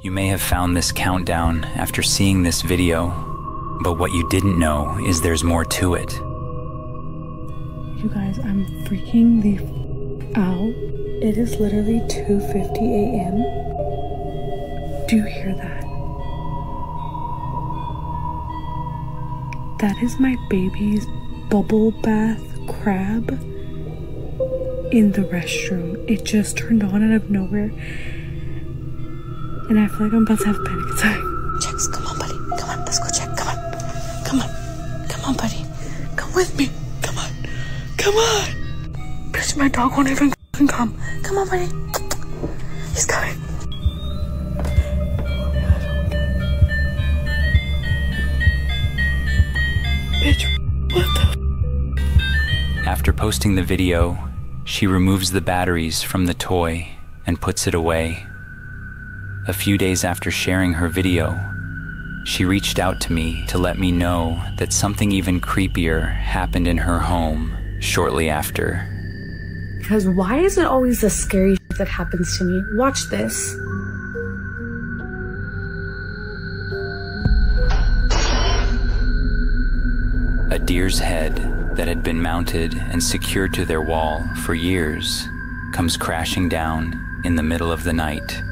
You may have found this countdown after seeing this video, but what you didn't know is there's more to it. You guys, I'm freaking the f- out. It is literally 2:50 a.m. Do you hear that? That is my baby's bubble bath crab in the restroom. It just turned on out of nowhere. And I feel like I'm about to have a panic attack. Checks, come on, buddy. Come on, let's go check. Come on. Come on. Come on, buddy. Come with me. Come on. Come on. Bitch, my dog won't even come. Come on, buddy. He's coming. Bitch, what the After posting the video, she removes the batteries from the toy and puts it away. A few days after sharing her video, she reached out to me to let me know that something even creepier happened in her home shortly after. Because why is it always the scary shit that happens to me? Watch this. A deer's head that had been mounted and secured to their wall for years comes crashing down in the middle of the night.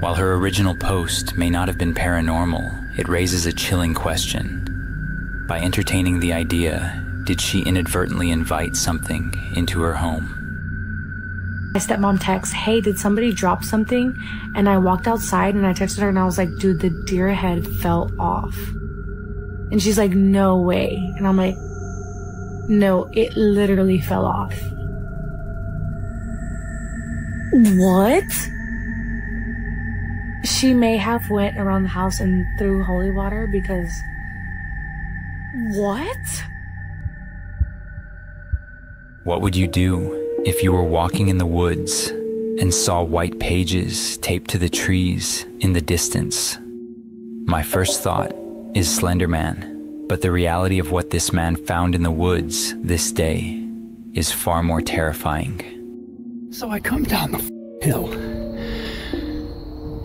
While her original post may not have been paranormal, it raises a chilling question. By entertaining the idea, did she inadvertently invite something into her home? My stepmom texts, hey, did somebody drop something? And I walked outside and I texted her and I was like, dude, the deer head fell off. And she's like, no way. And I'm like, no, it literally fell off. What? She may have went around the house and threw holy water because what? What would you do if you were walking in the woods and saw white pages taped to the trees in the distance? My first thought is Slenderman, but the reality of what this man found in the woods this day is far more terrifying. So I come down the f- hill.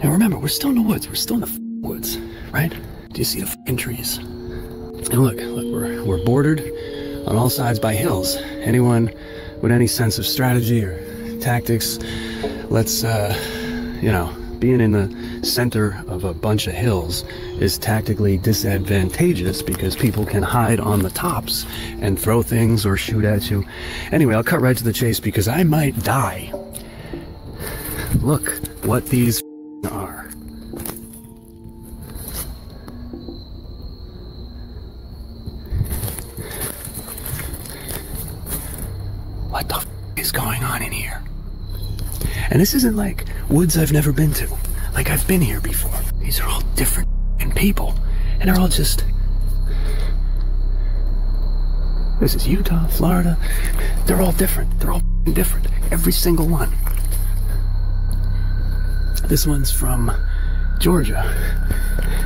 And remember, we're still in the woods. We're still in the woods, right? Do you see the fucking trees? And look, look, we're, we're bordered on all sides by hills. Anyone with any sense of strategy or tactics, let's, uh, you know, being in the center of a bunch of hills is tactically disadvantageous because people can hide on the tops and throw things or shoot at you. Anyway, I'll cut right to the chase because I might die. Look what these And this isn't like woods I've never been to. Like I've been here before. These are all different people. And they're all just. This is Utah, Florida. They're all different. They're all different. Every single one. This one's from Georgia.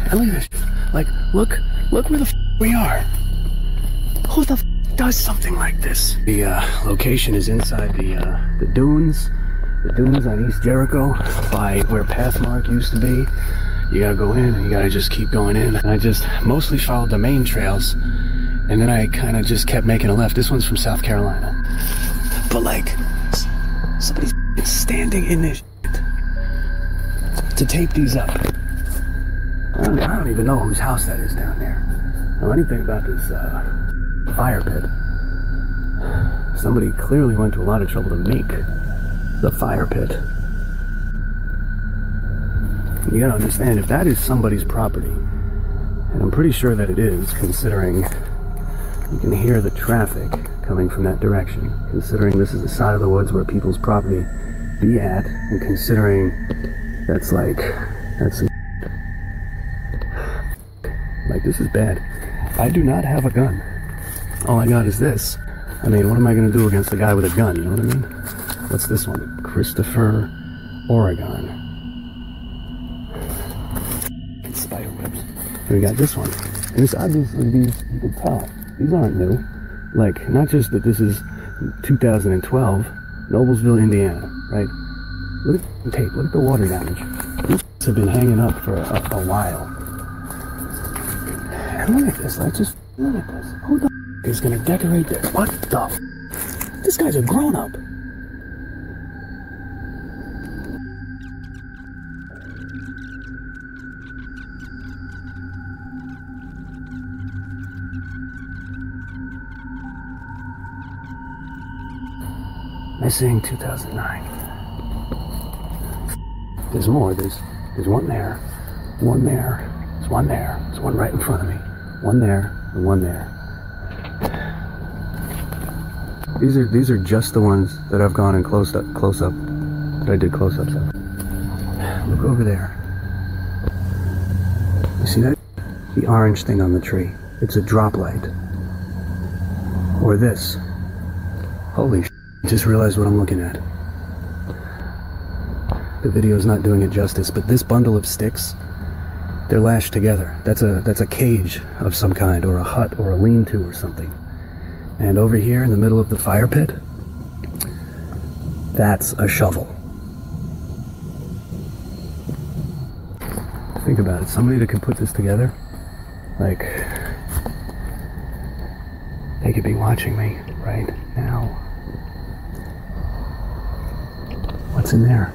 And look at this. Like, look, look where the we are. Who the does something like this? The uh, location is inside the uh, the dunes, the dunes on East Jericho, by where Pathmark used to be. You gotta go in, you gotta just keep going in. And I just mostly followed the main trails, and then I kind of just kept making a left. This one's from South Carolina, but like somebody's standing in this to tape these up. I don't, I don't even know whose house that is down there. Know anything about this uh, fire pit? Somebody clearly went to a lot of trouble to make the fire pit. You gotta understand, if that is somebody's property, and I'm pretty sure that it is, considering you can hear the traffic coming from that direction, considering this is the side of the woods where people's property be at, and considering that's like, that's like, this is bad. I do not have a gun. All I got is this. I mean, what am I to do against a guy with a gun? You know what I mean? What's this one? Christopher, Oregon. Spider webs. Here we got this one. And it's obviously these, you can tell, these aren't new. Like, not just that this is 2012, Noblesville, Indiana, right? Look at the tape. Look at the water damage. Who have been hanging up for a, a while. And look at this. Like, just look at this. Who the is gonna decorate this? What the? This guy's a grown up. Missing 2009. There's more. There's there's one there, one there, there's one there, there's one right in front of me, one there, and one there. These are these are just the ones that I've gone and close up close up that I did close ups of. Look over there. You see that? The orange thing on the tree. It's a drop light. Or this. Holy! I just realized what I'm looking at. The video is not doing it justice, but this bundle of sticks, they're lashed together. That's a that's a cage of some kind, or a hut, or a lean-to, or something. And over here in the middle of the fire pit, that's a shovel. Think about it. Somebody that could put this together, like, they could be watching me right now. What's in there?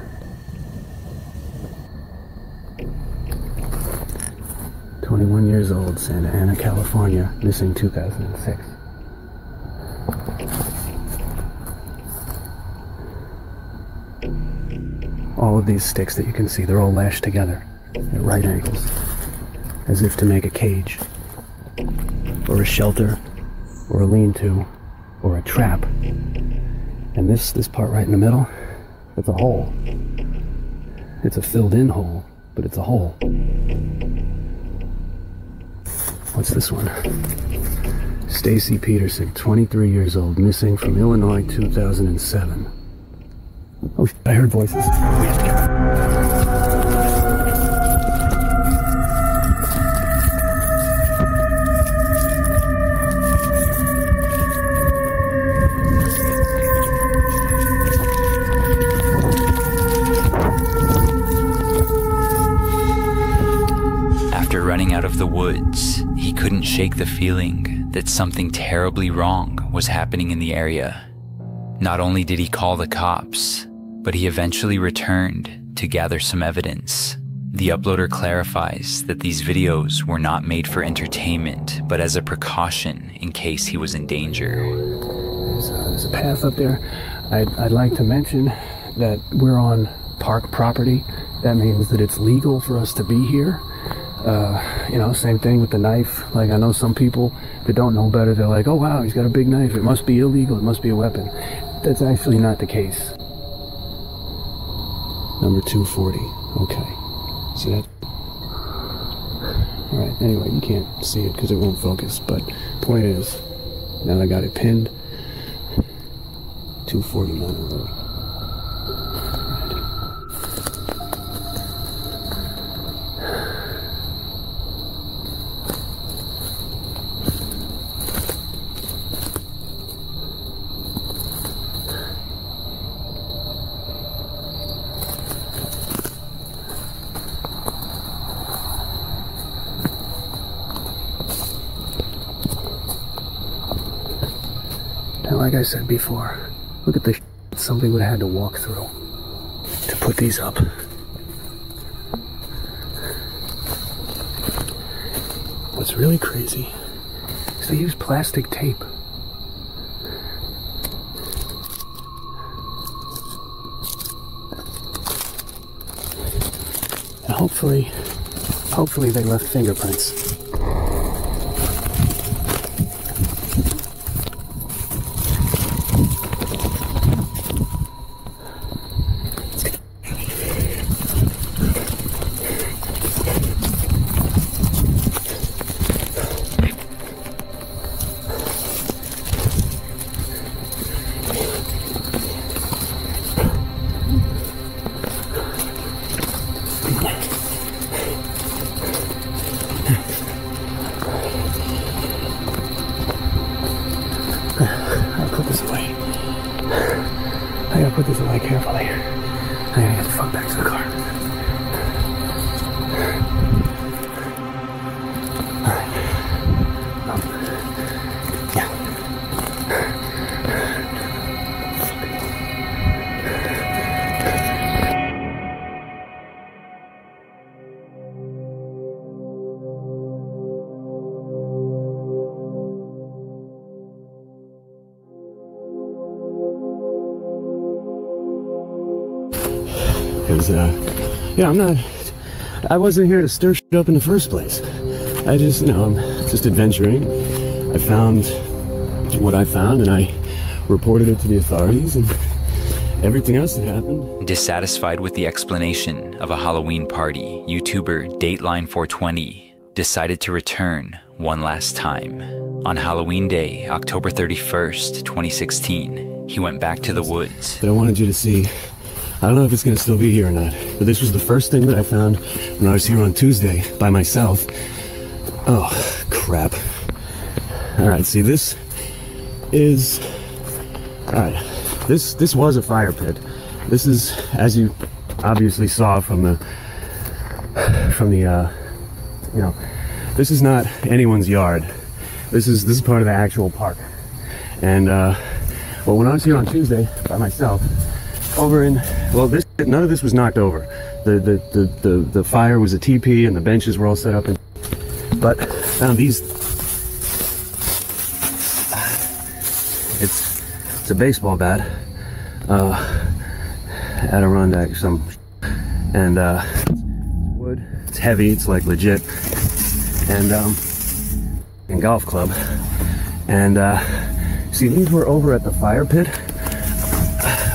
Twenty-one years old, Santa Ana, California, missing 2006. All of these sticks that you can see, they're all lashed together at right angles, as if to make a cage, or a shelter, or a lean-to, or a trap. And this this part right in the middle, it's a hole. It's a filled-in hole, but it's a hole. What's this one? Stacy Peterson, 23 years old, missing from Illinois, 2007. Oh, I heard voices. Shake the feeling that something terribly wrong was happening in the area. Not only did he call the cops, but he eventually returned to gather some evidence. The uploader clarifies that these videos were not made for entertainment, but as a precaution in case he was in danger. There's a, there's a path up there. I'd, I'd like to mention that we're on park property. That means that it's legal for us to be here. Uh, you know, same thing with the knife. Like, I know some people that don't know better, they're like, oh wow, he's got a big knife. It must be illegal. It must be a weapon. That's actually not the case. Number 240. Okay. See that? Alright, anyway, you can't see it because it won't focus. But point is, now I got it pinned, 240 said before, look at the sh- somebody would have had to walk through to put these up. What's really crazy is they use plastic tape. And hopefully, hopefully they left fingerprints. I gotta put this away carefully. I gotta get the fuck back to the car. Yeah, I'm not. I wasn't here to stir shit up in the first place. I just, you know, I'm just adventuring. I found what I found and I reported it to the authorities and everything else that happened. Dissatisfied with the explanation of a Halloween party, YouTuber Dateline420 decided to return one last time. On Halloween Day, October 31st, 2016, he went back to the woods. But I wanted you to see. I don't know if it's going to still be here or not, but this was the first thing that I found when I was here on Tuesday by myself. Oh, crap. Alright, see, this is. Alright, this this was a fire pit. This is, as you obviously saw from the from the uh, you know, this is not anyone's yard. This is this is part of the actual park. And uh, well, when I was here on Tuesday by myself, over in well, this none of this was knocked over. The the the the, the fire was a teepee and the benches were all set up. And but found these. It's it's a baseball bat, uh, Adirondack some, and uh, wood. It's heavy. It's like legit, and um, and golf club, and uh, see these were over at the fire pit.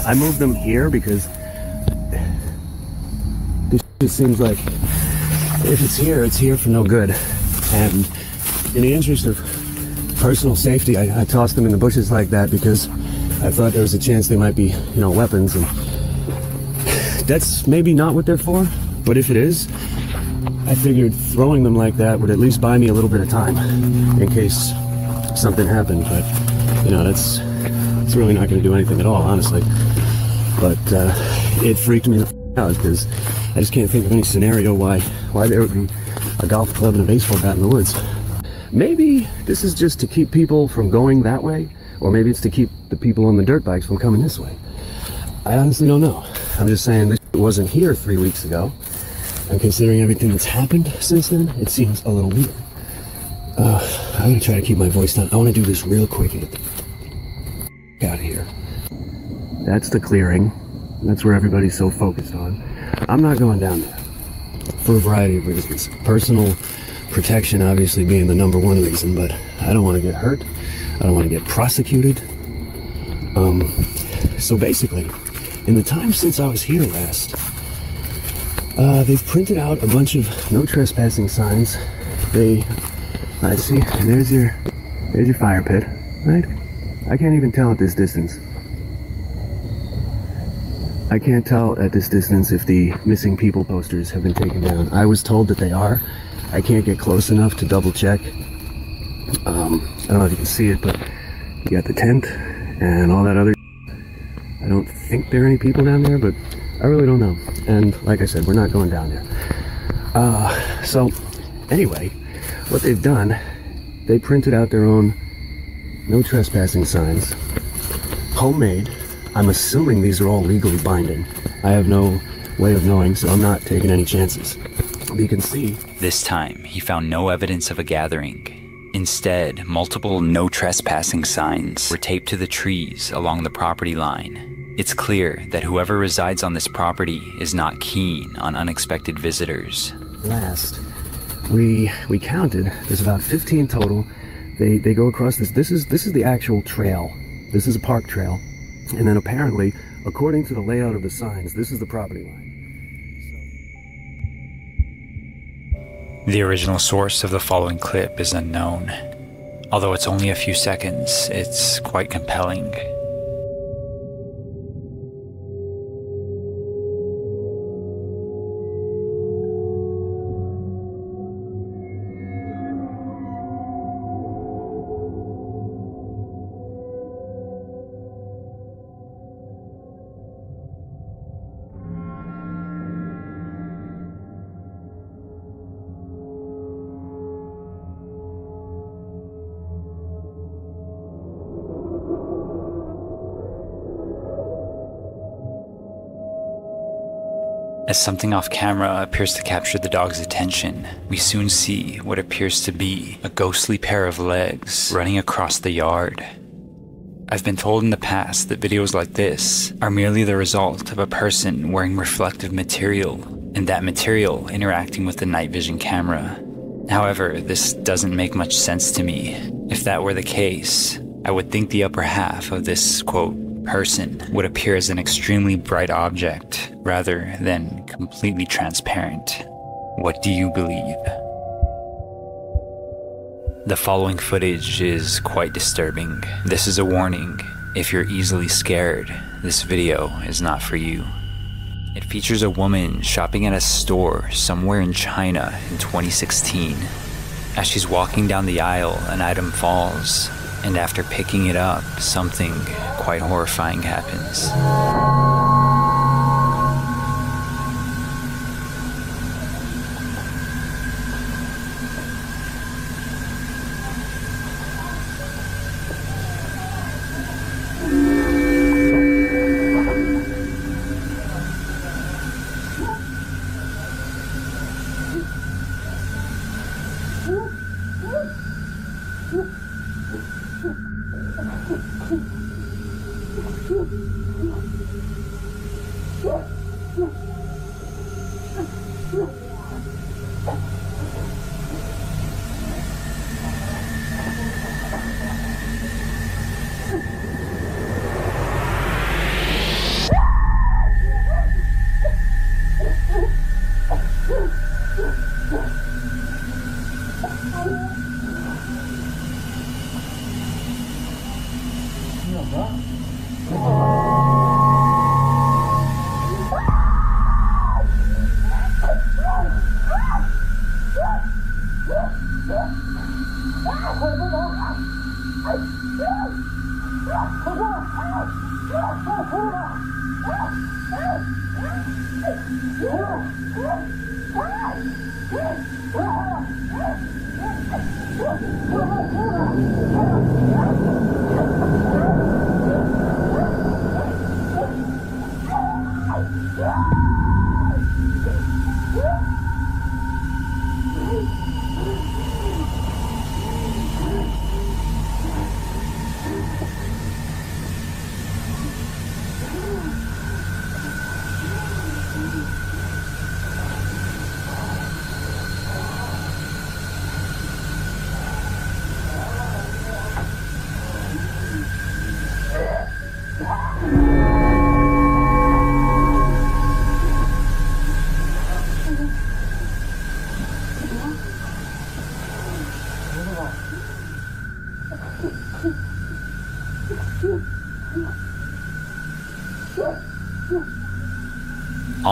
I moved them here because this just seems like if it's here, it's here for no good. And in the interest of personal safety, I, I tossed them in the bushes like that because I thought there was a chance they might be, you know, weapons. And that's maybe not what they're for, but if it is, I figured throwing them like that would at least buy me a little bit of time in case something happened. But you know, that's it's really not going to do anything at all, honestly. But uh, it freaked me out because I just can't think of any scenario why why there would be a golf club and a baseball bat in the woods. Maybe this is just to keep people from going that way, or maybe it's to keep the people on the dirt bikes from coming this way. I honestly don't know. I'm just saying this wasn't here three weeks ago, and considering everything that's happened since then, it seems a little weird. Uh, I'm gonna try to keep my voice down. I want to do this real quick and get the out of here. That's the clearing. That's where everybody's so focused on. I'm not going down there for a variety of reasons. Personal protection, obviously, being the number one reason, but I don't want to get hurt. I don't want to get prosecuted. Um, so basically, in the time since I was here last, uh, they've printed out a bunch of no trespassing signs. They, I see, there's your, there's your fire pit, right? I can't even tell at this distance. I can't tell at this distance if the missing people posters have been taken down. I was told that they are. I can't get close enough to double check. Um, I don't know if you can see it, but you got the tent and all that other. I don't think there are any people down there, but I really don't know. And like I said, we're not going down there. Uh, so, anyway, what they've done, they printed out their own no trespassing signs, homemade. I'm assuming these are all legally binding. I have no way of knowing, so I'm not taking any chances. You can see This time, he found no evidence of a gathering. Instead, multiple no trespassing signs were taped to the trees along the property line. It's clear that whoever resides on this property is not keen on unexpected visitors. last we we counted there's about 15 total they they go across this this is this is the actual trail this is a park trail and then apparently according to the layout of the signs this is the property line The original source of the following clip is unknown. Although it's only a few seconds, it's quite compelling. As something off camera appears to capture the dog's attention, we soon see what appears to be a ghostly pair of legs running across the yard. I've been told in the past that videos like this are merely the result of a person wearing reflective material and that material interacting with the night vision camera. However, this doesn't make much sense to me. If that were the case, I would think the upper half of this quote person would appear as an extremely bright object rather than completely transparent. What do you believe? The following footage is quite disturbing. This is a warning. If you're easily scared, this video is not for you. It features a woman shopping at a store somewhere in China in 2016. As she's walking down the aisle, an item falls, and after picking it up, something quite horrifying happens.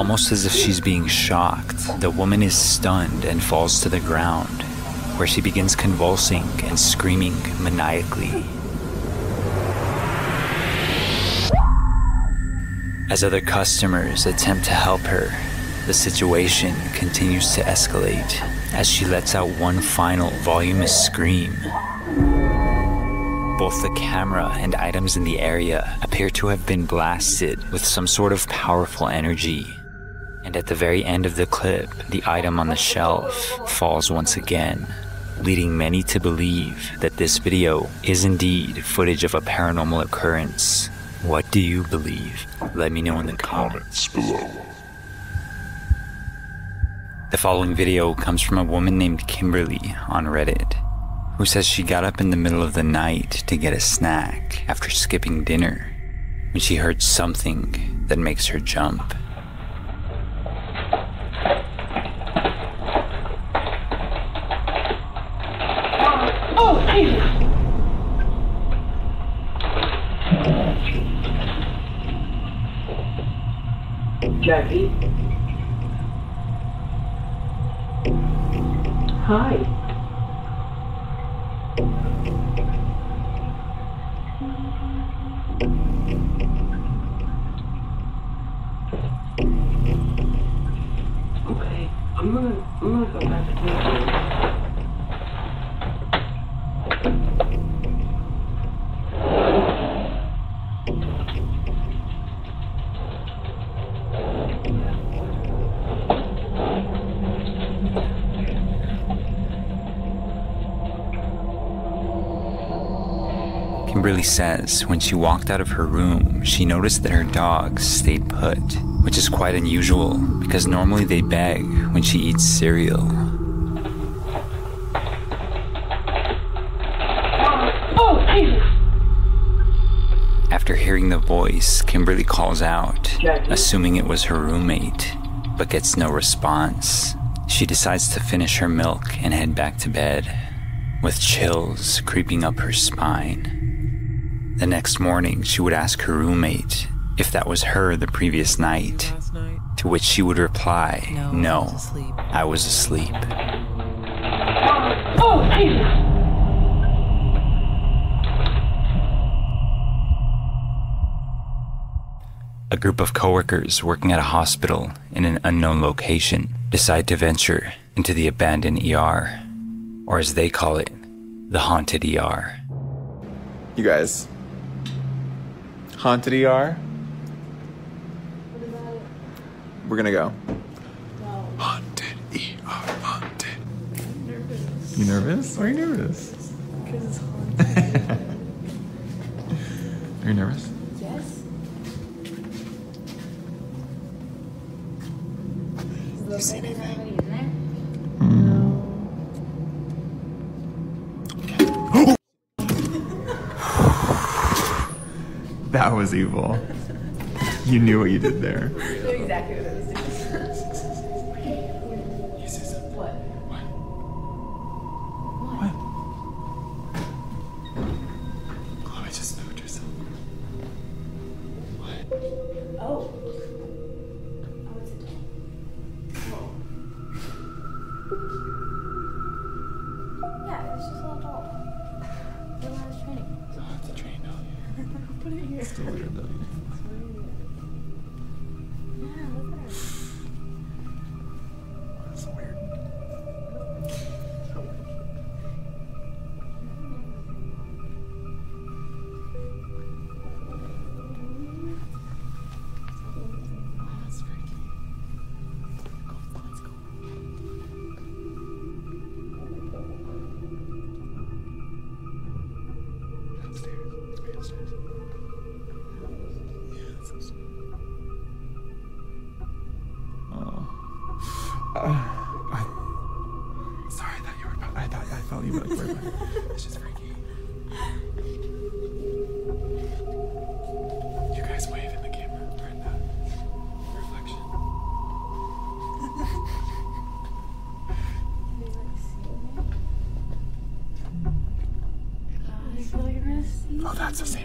Almost as if she's being shocked, the woman is stunned and falls to the ground, where she begins convulsing and screaming maniacally. As other customers attempt to help her, the situation continues to escalate as she lets out one final voluminous scream. Both the camera and items in the area appear to have been blasted with some sort of powerful energy. And at the very end of the clip, the item on the shelf falls once again, leading many to believe that this video is indeed footage of a paranormal occurrence. What do you believe? Let me know in the comments below. The following video comes from a woman named Kimberly on Reddit, who says she got up in the middle of the night to get a snack after skipping dinner when she heard something that makes her jump. Hi. Okay, I'm gonna, I'm gonna go back to the Kimberly says when she walked out of her room, she noticed that her dogs stayed put, which is quite unusual because normally they beg when she eats cereal. Oh, After hearing the voice, Kimberly calls out, assuming it was her roommate, but gets no response. She decides to finish her milk and head back to bed, with chills creeping up her spine. The next morning, she would ask her roommate if that was her the previous night, to which she would reply, No, I was asleep. Oh, Jesus! A group of coworkers working at a hospital in an unknown location decide to venture into the abandoned ER, or as they call it, the haunted ER. You guys. Haunted ER? We're gonna go. Haunted ER, haunted. You nervous? Why are you nervous? Because it's haunted. are you nervous? Yes. You see anything? That was evil. You knew what you did there. exactly what it was. What? That's the same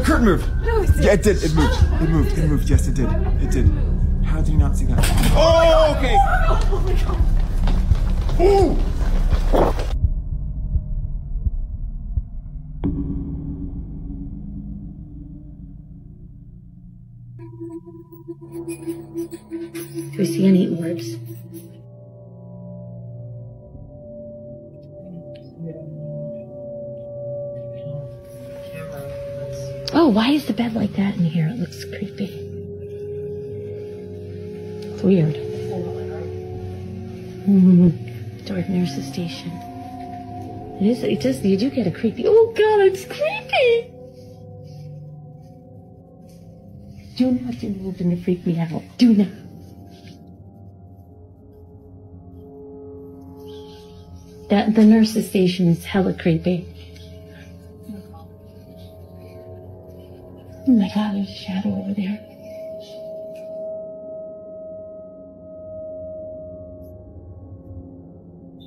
The curtain moved! Yeah, it did. It moved. It moved. It moved. Yes, it did. It did. How do you not see that? Oh, oh okay! Oh! Do we see any orbs? Oh, why is the bed like that in here? It looks creepy. It's weird. Mm-hmm. Dark nurse's station. It is, it does, you do get a creepy, oh God, it's creepy! Do not do move and freak me out. Do not. That, the nurse's station is hella creepy. My god, there's a shadow over there.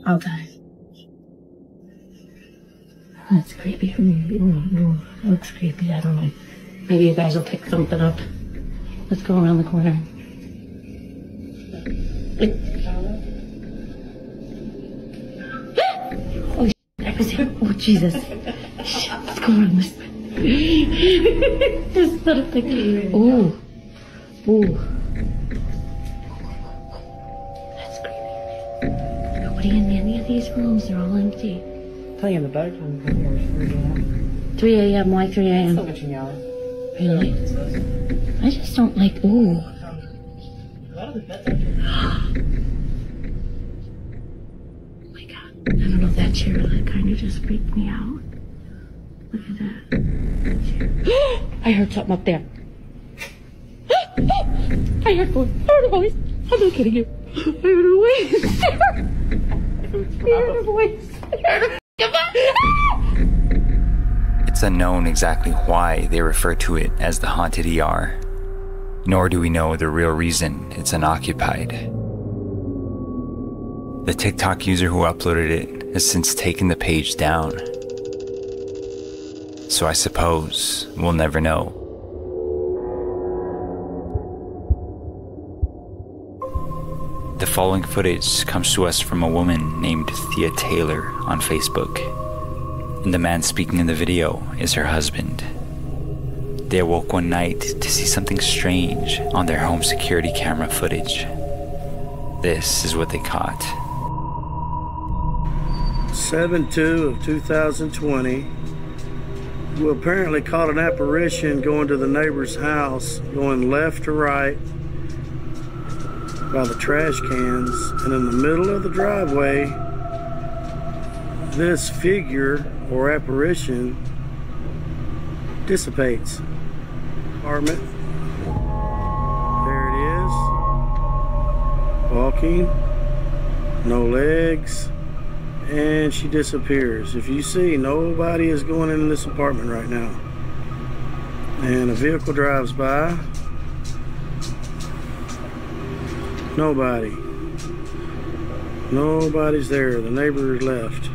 I'll die. That's creepy for me. Ooh, ooh, looks creepy. I don't know. Maybe you guys will pick something up. Let's go around the corner. Oh, I was here. Oh, Jesus. Let's go around this way. There's not a thing. Ooh. Ooh. That's creepy. Nobody in any of these rooms. They're all empty. Tell you in the bedroom. when you're 3 a.m. Why 3 a.m.? Still get you yelling. Really? I just don't like. Ooh. A lot of the beds Oh my god. I don't know if that chair. That kind of just freaked me out. Look at that. Chair. I heard something up there. I heard a voice. I heard a voice. I'm not kidding you. I heard a voice. I heard a voice. I heard a It's unknown exactly why they refer to it as the haunted ER, nor do we know the real reason it's unoccupied. The TikTok user who uploaded it has since taken the page down. So I suppose we'll never know. The following footage comes to us from a woman named Thea Taylor on Facebook. And the man speaking in the video is her husband. They awoke one night to see something strange on their home security camera footage. This is what they caught. 7 2 of 2020. We apparently caught an apparition going to the neighbor's house, going left to right by the trash cans, and in the middle of the driveway, this figure or apparition dissipates. Apartment. There it is. Walking. No legs and she disappears. If you see, nobody is going in this apartment right now. And a vehicle drives by. Nobody. Nobody's there. The neighbor left.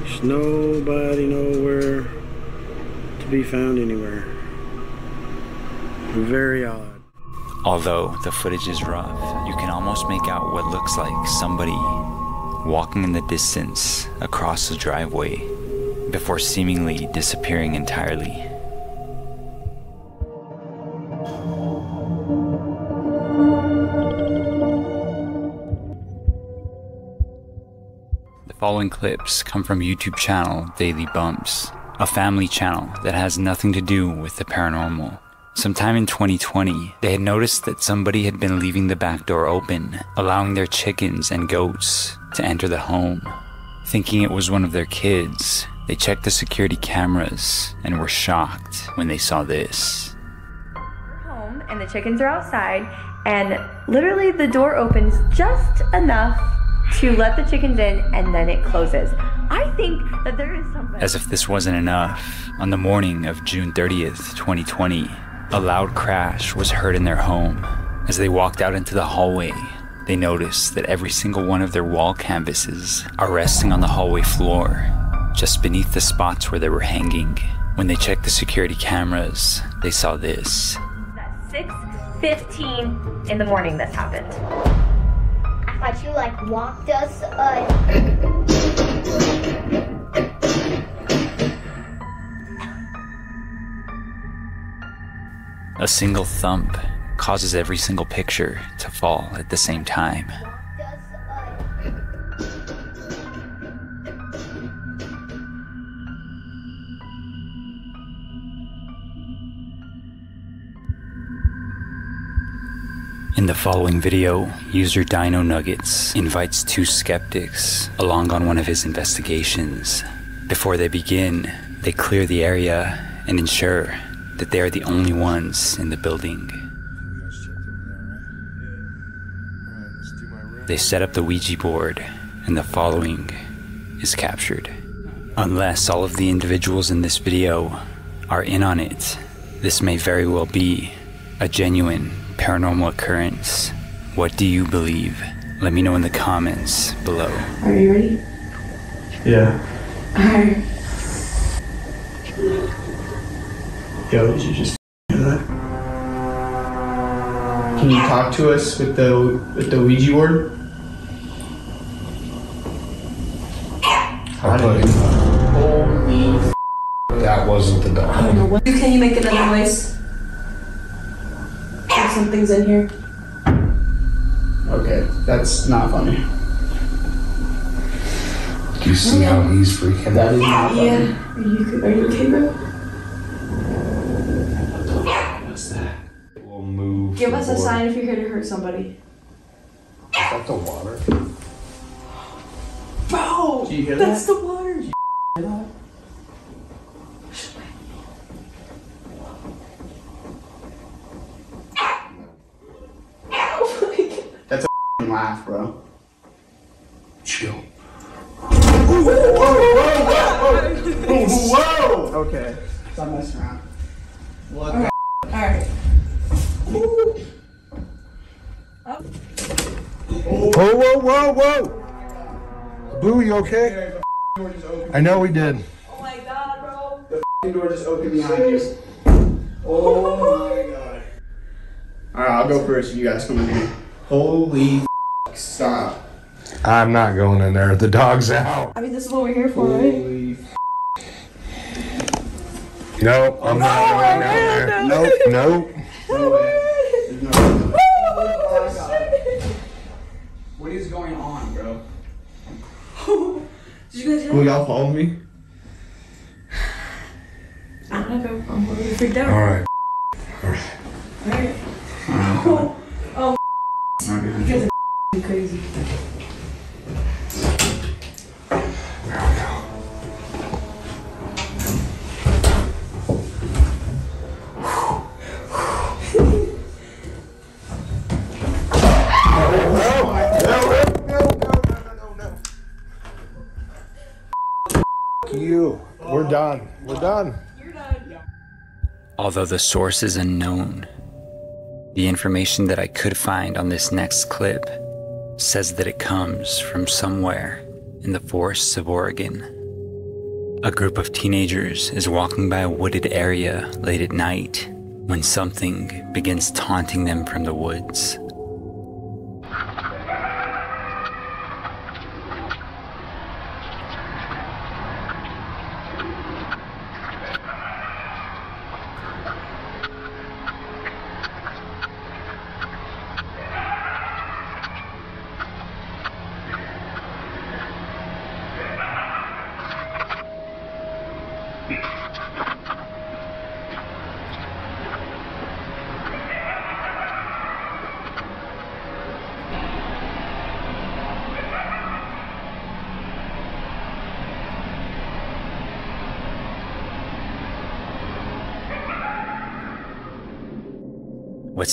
There's nobody nowhere to be found anywhere. Very odd. Although the footage is rough, you can almost make out what looks like somebody walking in the distance across the driveway before seemingly disappearing entirely. The following clips come from YouTube channel Daily Bumps, a family channel that has nothing to do with the paranormal. Sometime in 2020, they had noticed that somebody had been leaving the back door open, allowing their chickens and goats to enter the home. Thinking it was one of their kids, they checked the security cameras and were shocked when they saw this. home and the chickens are outside and literally the door opens just enough to let the chickens in and then it closes. I think that there is something As if this wasn't enough, on the morning of June 30th, 2020, a loud crash was heard in their home. As they walked out into the hallway, they noticed that every single one of their wall canvases are resting on the hallway floor, just beneath the spots where they were hanging. When they checked the security cameras, they saw this. At 6:15 in the morning this happened. I thought you like walked us. Uh, A single thump causes every single picture to fall at the same time. In the following video, user Dino Nuggets invites two skeptics along on one of his investigations. Before they begin, they clear the area and ensure that they are the only ones in the building. They set up the Ouija board, and the following is captured. Unless all of the individuals in this video are in on it, this may very well be a genuine paranormal occurrence. What do you believe? Let me know in the comments below. Are you ready? Yeah. Alright. Yo, did you just hear that? Can you talk to us with the with the Ouija board? How did you? Holy That wasn't the dog. I don't know what. Can you make another noise? There's some things in here. Okay, that's not funny. Do you see how he's freaking That is not funny. Yeah. Are you, are you okay, bro? What's that? We'll move. Give the us a sign if you're here to hurt somebody. Is that the water? Bro! Do you hear That's that? the water! That's a laugh, bro. Chill. Whoa! Whoa! whoa, whoa, whoa. Okay. Stop messing around. Look. Alright. Whoa, whoa, whoa, whoa! Boo, you okay? I know we did. Oh my god, bro. The door just opened behind you. Oh my god. Alright, I'll go first. You guys come in here. Holy stop. I'm not going in there. The dog's out. I mean, this is what we're here for, right? No, I'm not going down there. Nope, nope. no way. There's no way. Oh my god. What is going on, bro? Did you guys hear Will y'all follow me? I don't know. I'm really freaked out. All right. All right. All right. Oh, oh. Guys are crazy. Done. We're done. Although the source is unknown, the information that I could find on this next clip says that it comes from somewhere in the forests of Oregon. A group of teenagers is walking by a wooded area late at night when something begins taunting them from the woods.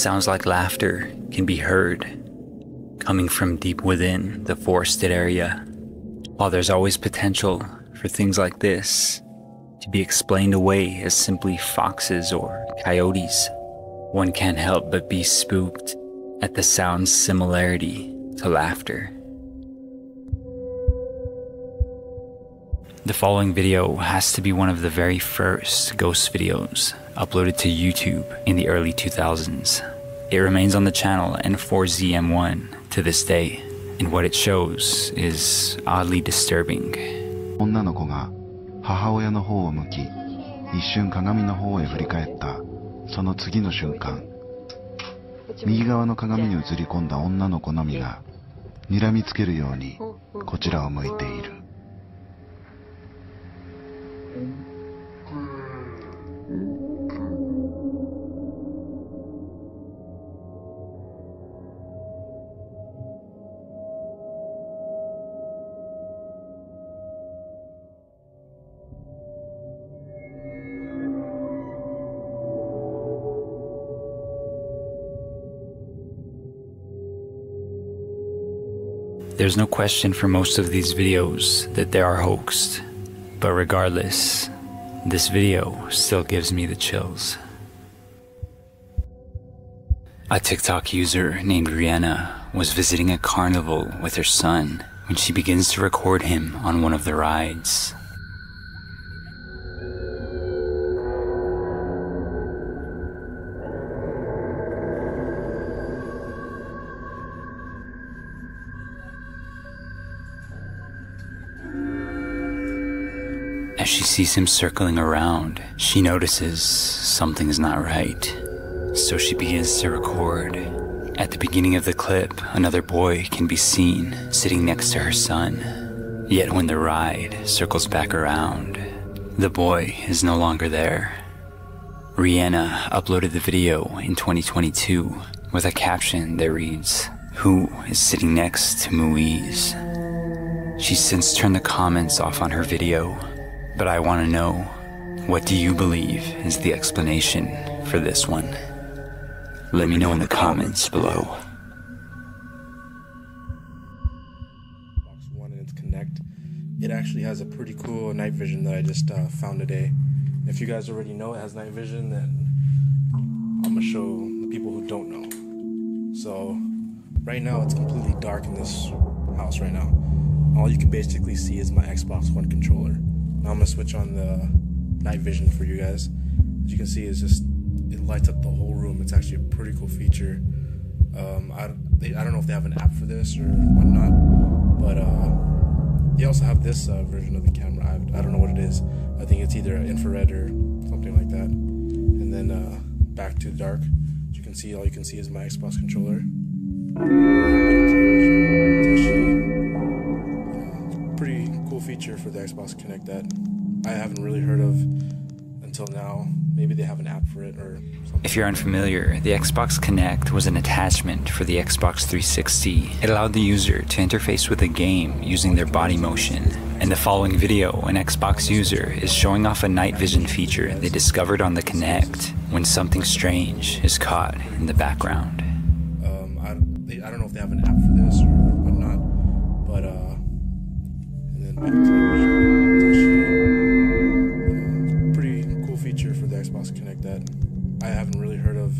Sounds like laughter can be heard coming from deep within the forested area. While there's always potential for things like this to be explained away as simply foxes or coyotes, one can't help but be spooked at the sound's similarity to laughter. The following video has to be one of the very first ghost videos uploaded to YouTube in the early 2000s. It remains on the channel and 4ZM1 to this day, and what it shows is oddly disturbing. 女の子が母親の方を向き一瞬鏡の方へ振り返ったその次の瞬間右側の鏡に映り込んだ女の子のみが睨みつけるようにこちらを向いている There's no question for most of these videos that they are hoaxed, but regardless, this video still gives me the chills. A TikTok user named Rihanna was visiting a carnival with her son when she begins to record him on one of the rides. Sees him circling around, she notices something is not right. So she begins to record. At the beginning of the clip, another boy can be seen sitting next to her son. Yet when the ride circles back around, the boy is no longer there. Rihanna uploaded the video in 2022 with a caption that reads, Who is sitting next to Muiz? She's since turned the comments off on her video, but I want to know what do you believe is the explanation for this one? Let me know in the comments below. Xbox One and its Kinect. It actually has a pretty cool night vision that I just uh, found today. If you guys already know it has night vision, then I'm gonna show the people who don't know. So right now it's completely dark in this house right now. All you can basically see is my Xbox One controller. Now I'm gonna switch on the night vision for you guys. As you can see, it's just it lights up the whole room. It's actually a pretty cool feature. Um, I, they, I don't know if they have an app for this or whatnot, but uh, they also have this uh, version of the camera. I, I don't know what it is. I think it's either infrared or something like that. And then uh, back to dark. As you can see, all you can see is my Xbox controller. Feature for the Xbox Kinect that I haven't really heard of until now. Maybe they have an app for it or something. If you're unfamiliar, the Xbox Kinect was an attachment for the Xbox 360. It allowed the user to interface with a game using their body motion. In the following video, an Xbox user is showing off a night vision feature they discovered on the Kinect when something strange is caught in the background. Um, I, I don't know if they have an app for this pretty cool feature for the Xbox Kinect that I haven't really heard of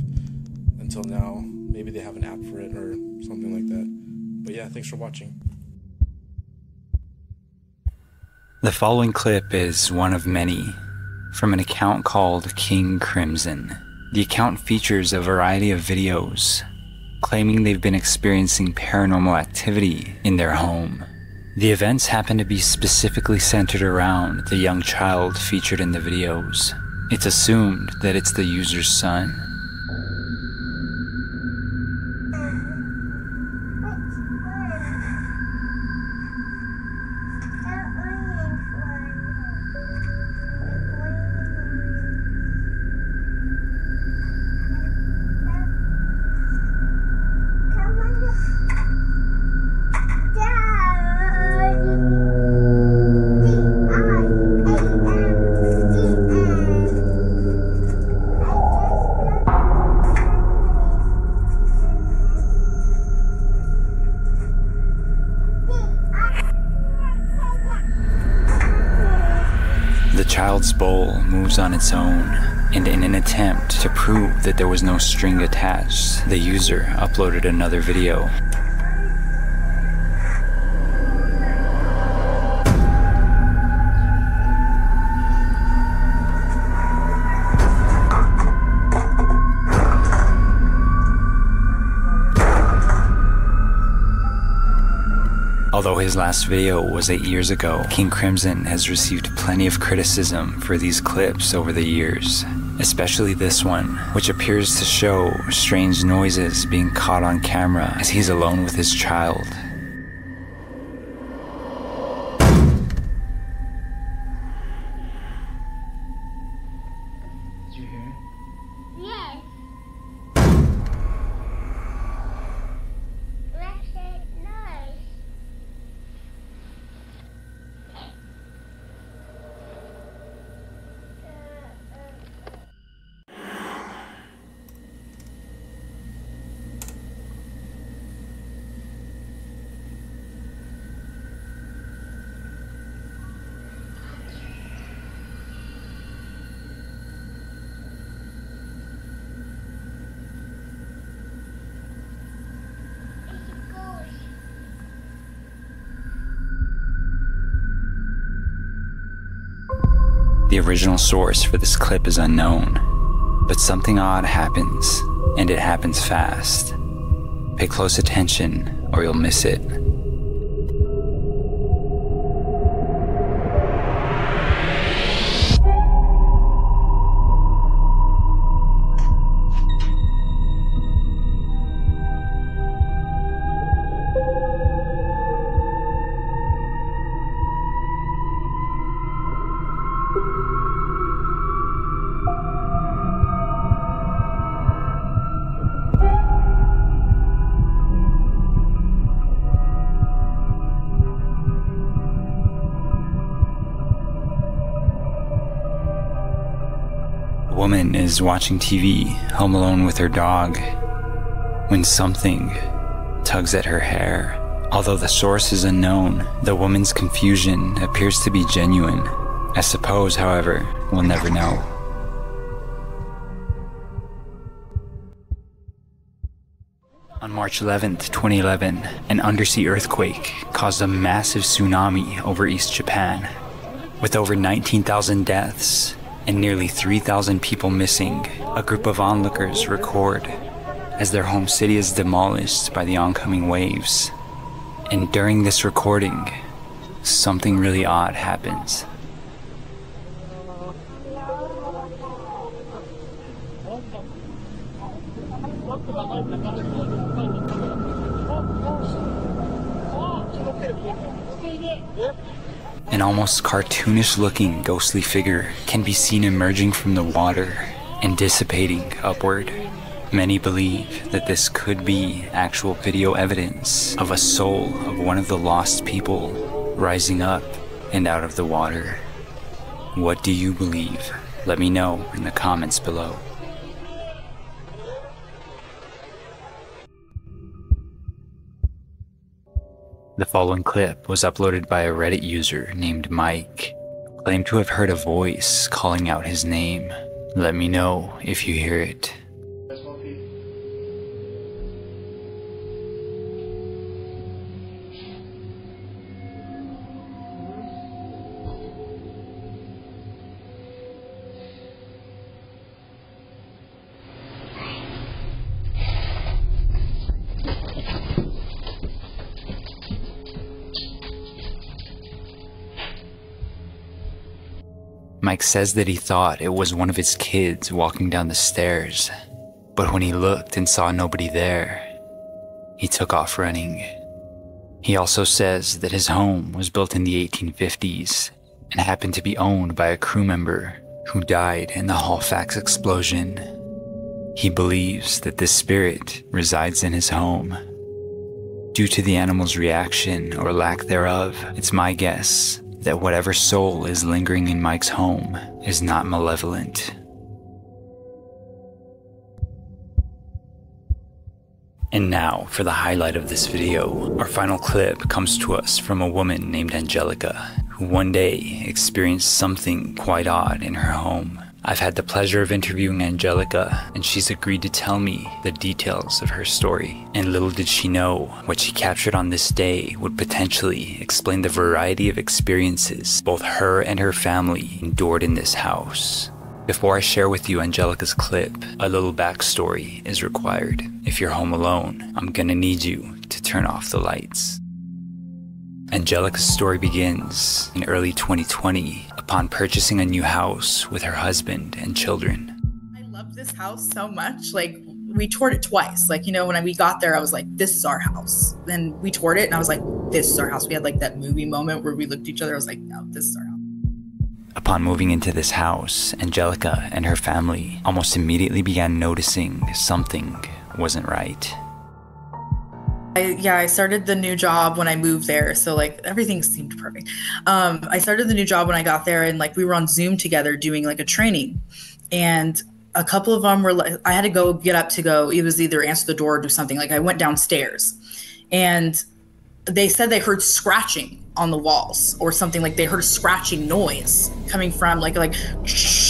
until now. Maybe they have an app for it or something like that. But yeah, thanks for watching. The following clip is one of many from an account called King Crimson. The account features a variety of videos claiming they've been experiencing paranormal activity in their home. The events happen to be specifically centered around the young child featured in the videos. It's assumed that it's the user's son. That there was no string attached, the user uploaded another video. Although his last video was eight years ago, King Crimson has received plenty of criticism for these clips over the years, especially this one, which appears to show strange noises being caught on camera as he's alone with his child. Original source for this clip is unknown, but something odd happens, and it happens fast. Pay close attention, or you'll miss it. Woman is watching TV, home alone with her dog, when something tugs at her hair. Although the source is unknown, the woman's confusion appears to be genuine. I suppose, however, we'll never know. On March 11th, 2011, an undersea earthquake caused a massive tsunami over East Japan. With over 19,000 deaths and nearly 3,000 people missing, a group of onlookers record as their home city is demolished by the oncoming waves. And during this recording, something really odd happens. An almost cartoonish looking ghostly figure can be seen emerging from the water and dissipating upward. Many believe that this could be actual video evidence of a soul of one of the lost people rising up and out of the water. What do you believe? Let me know in the comments below. The following clip was uploaded by a Reddit user named Mike, claimed to have heard a voice calling out his name. Let me know if you hear it. Says that he thought it was one of his kids walking down the stairs, but when he looked and saw nobody there, he took off running. He also says that his home was built in the 1850s and happened to be owned by a crew member who died in the Halifax explosion. He believes that this spirit resides in his home. Due to the animal's reaction or lack thereof, it's my guess that whatever soul is lingering in Mike's home is not malevolent. And now for the highlight of this video. Our final clip comes to us from a woman named Angelika, who one day experienced something quite odd in her home. I've had the pleasure of interviewing Angelika, and she's agreed to tell me the details of her story. And little did she know, what she captured on this day would potentially explain the variety of experiences both her and her family endured in this house. Before I share with you Angelika's clip, a little backstory is required. If you're home alone, I'm gonna need you to turn off the lights. Angelika's story begins in early 2020 upon purchasing a new house with her husband and children. I love this house so much. Like we toured it twice. Like you know, when I, we got there, I was like, "This is our house." Then we toured it, and I was like, "This is our house." We had like that movie moment where we looked at each other. I was like, "No, this is our house." Upon moving into this house, Angelika and her family almost immediately began noticing something wasn't right. I, yeah, I started the new job when I moved there, so like everything seemed perfect. Um, I started the new job when I got there, and like we were on Zoom together doing like a training, and a couple of them were like, I had to go get up to go. It was either answer the door or do something. Like I went downstairs, and they said they heard scratching on the walls or something. Like they heard a scratching noise coming from like like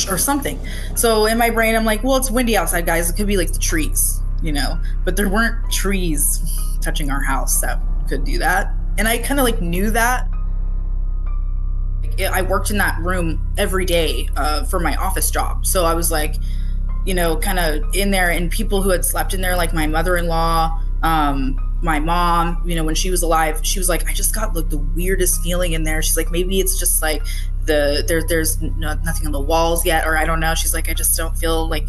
or something. So in my brain, I'm like, well, it's windy outside, guys. It could be like the trees, you know. But there weren't trees touching our house that could do that. And I kind of like knew that. I worked in that room every day uh, for my office job. So I was like, you know, kind of in there, and people who had slept in there, like my mother-in-law, um, my mom, you know, when she was alive, she was like, I just got like the weirdest feeling in there. She's like, maybe it's just like the there there's no, nothing on the walls yet, or I don't know. She's like, I just don't feel like.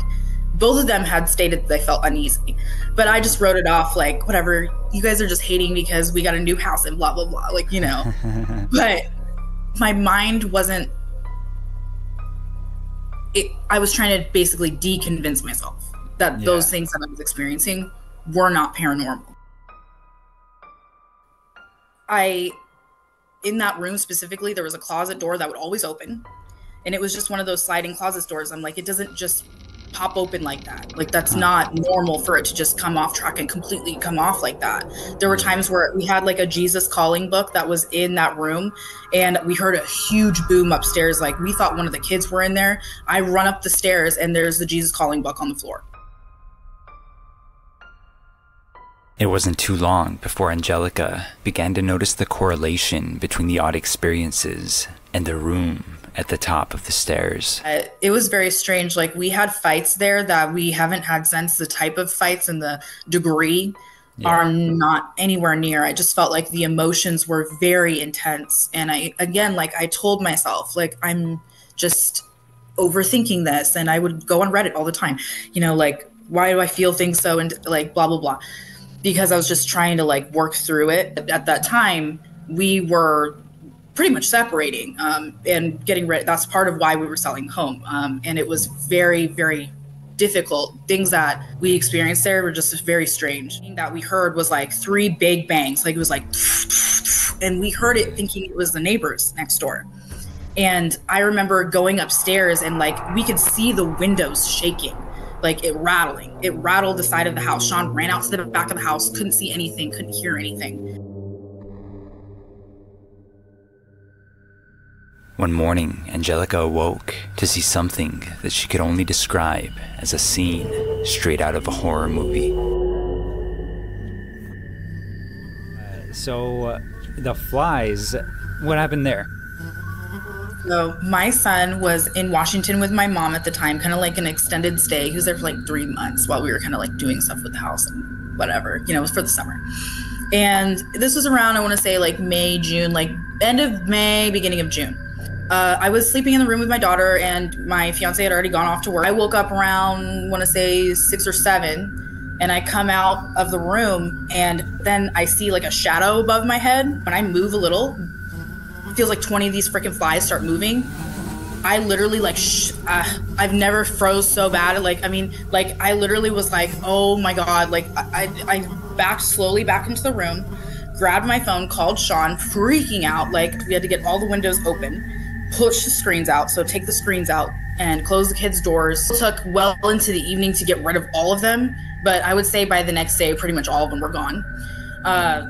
Both of them had stated that they felt uneasy, but I just wrote it off like whatever. You guys are just hating because we got a new house and blah blah blah. Like you know, but my mind wasn't. It, I was trying to basically deconvince myself that Yeah. those things that I was experiencing were not paranormal. I, in that room specifically, there was a closet door that would always open. And it was just one of those sliding closet doors. I'm like, it doesn't just pop open like that. Like, that's not normal for it to just come off track and completely come off like that. There were hmm. times where we had like a Jesus calling book that was in that room. And we heard a huge boom upstairs. Like, we thought one of the kids were in there. I run up the stairs and there's the Jesus calling book on the floor. It wasn't too long before Angelika began to notice the correlation between the odd experiences and the room at the top of the stairs. Uh, it was very strange. Like we had fights there that we haven't had since. The type of fights and the degree are not anywhere near. I just felt like the emotions were very intense. And I, again, like I told myself, like I'm just overthinking this. And I would go on Reddit all the time, you know, like, why do I feel things so, and like, blah, blah, blah. Because I was just trying to like work through it. At that time, we were pretty much separating um, and getting ready. That's part of why we were selling home. Um, and it was very, very difficult. Things that we experienced there were just very strange. Thing that we heard was like three big bangs. Like it was like, and we heard it thinking it was the neighbors next door. And I remember going upstairs and like we could see the windows shaking, like it rattling. It rattled the side of the house. Sean ran out to the back of the house, couldn't see anything, couldn't hear anything. One morning, Angelika awoke to see something that she could only describe as a scene straight out of a horror movie. So, uh, the flies, what happened there? So my son was in Washington with my mom at the time, kind of like an extended stay. He was there for like three months while we were kind of like doing stuff with the house and whatever. You know, it was for the summer. And this was around, I want to say like May, June, like end of May, beginning of June. Uh, I was sleeping in the room with my daughter, and my fiance had already gone off to work. I woke up around, want to say six or seven, and I come out of the room, and then I see like a shadow above my head. When I move a little, it feels like 20 of these freaking flies start moving. I literally like sh- uh, I've never froze so bad. Like I mean, like I literally was like, oh my god! Like I I, I backed slowly back into the room, grabbed my phone, called Sean, freaking out. Like we had to get all the windows open, push the screens out. So take the screens out and close the kids' doors. It took well into the evening to get rid of all of them, but I would say by the next day, pretty much all of them were gone. Uh,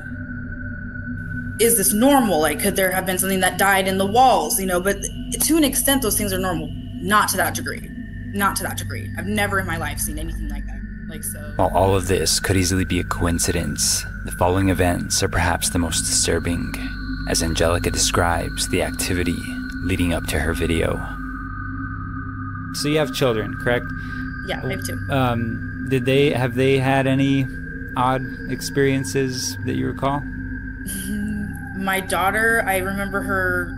is this normal? Like, could there have been something that died in the walls? You know, but to an extent, those things are normal. Not to that degree. Not to that degree. I've never in my life seen anything like that. Like, so. While all of this could easily be a coincidence, the following events are perhaps the most disturbing, as Angelika describes the activity leading up to her video. So you have children, correct? Yeah, I have two. Um, did they have they had any odd experiences that you recall? My daughter, I remember her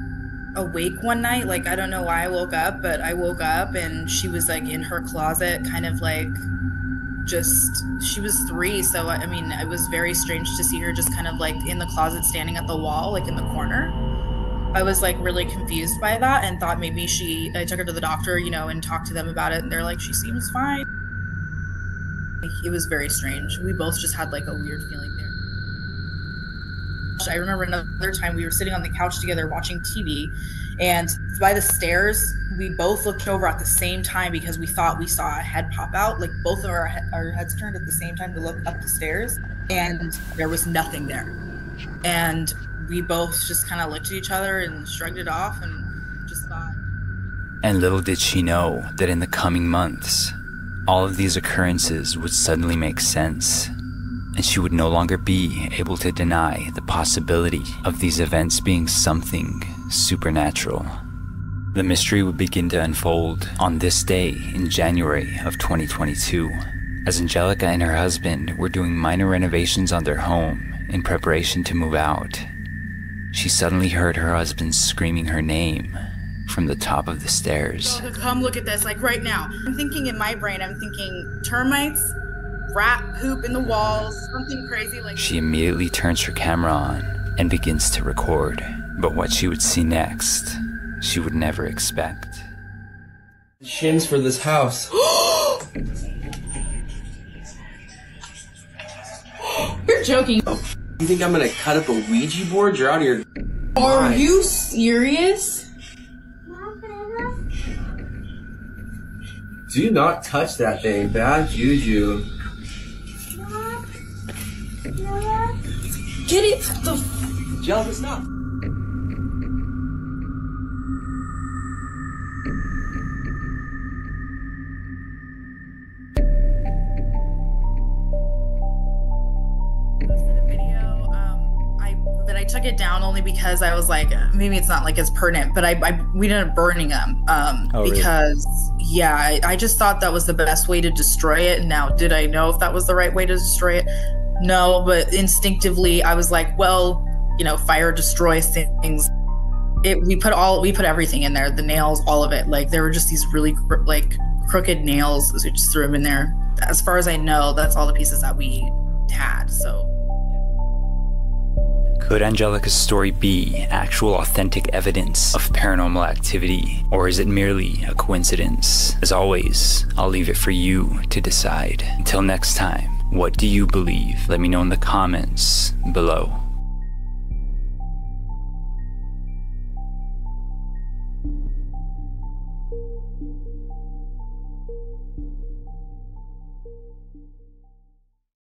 awake one night. Like, I don't know why I woke up, but I woke up and she was like in her closet, kind of like just, she was three. So, I mean, it was very strange to see her just kind of like in the closet, standing at the wall, like in the corner. I was like really confused by that and thought maybe she, I took her to the doctor, you know, and talked to them about it. And they're like, she seems fine. It was very strange. We both just had like a weird feeling there. I remember another time we were sitting on the couch together watching TV, and by the stairs, we both looked over at the same time because we thought we saw a head pop out. Like both of our, our heads turned at the same time to look up the stairs, and there was nothing there. And we both just kind of looked at each other and shrugged it off and just thought, And little did she know that in the coming months, all of these occurrences would suddenly make sense, and she would no longer be able to deny the possibility of these events being something supernatural. The mystery would begin to unfold on this day in January of 2022, as Angelika and her husband were doing minor renovations on their home in preparation to move out. She suddenly heard her husband screaming her name from the top of the stairs. Come look at this, like right now. I'm thinking in my brain, I'm thinking termites, rat poop in the walls, something crazy like. She immediately turns her camera on and begins to record. But what she would see next, she would never expect. Shins for this house. You're joking. Oh, You think I'm gonna cut up a Ouija board? You're out of your. Are mind. you serious? Do not touch that thing. Bad juju. Get it the stop. Took it down only because I was like, maybe it's not like it's pertinent, but I, I we ended up burning them um, Oh, really? because yeah, I, I just thought that was the best way to destroy it. And now, did I know if that was the right way to destroy it? No, but instinctively, I was like, well, you know, fire destroys things. It we put all we put everything in there, the nails, all of it. Like there were just these really cr- like crooked nails. So we just threw them in there. As far as I know, that's all the pieces that we had. So. Could Angelika's story be actual authentic evidence of paranormal activity, or is it merely a coincidence? As always, I'll leave it for you to decide. Until next time, what do you believe? Let me know in the comments below.